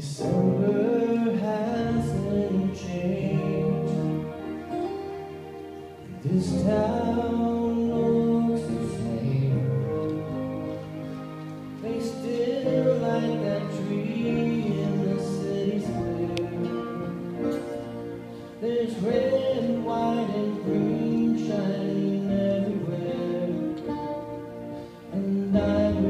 December hasn't changed. This town looks the same. They still like that tree in the city square. There's red, white, and green shining everywhere. And I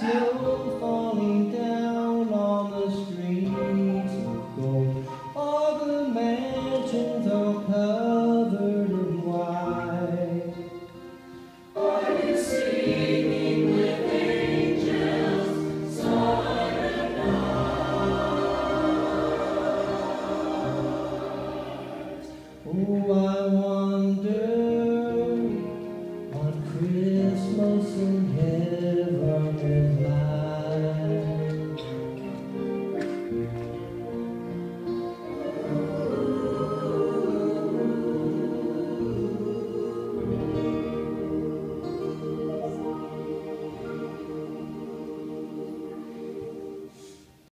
snowfall.